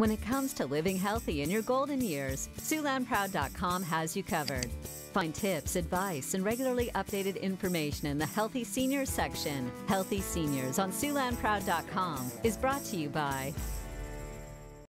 When it comes to living healthy in your golden years, SiouxlandProud.com has you covered. Find tips, advice, and regularly updated information in the Healthy Seniors section. Healthy Seniors on SiouxlandProud.com is brought to you by